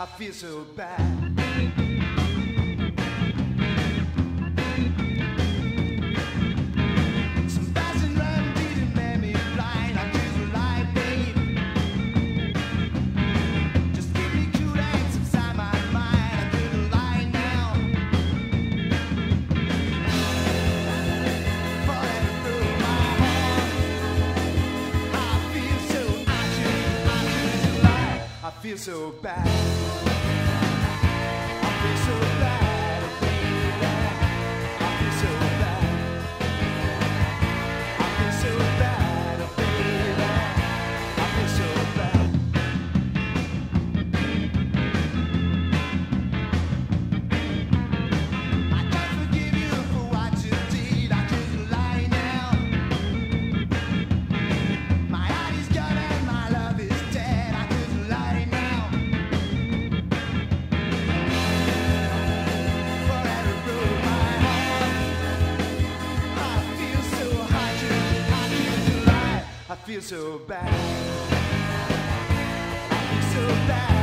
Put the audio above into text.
I feel so bad. feel so bad. so bad. I feel so bad.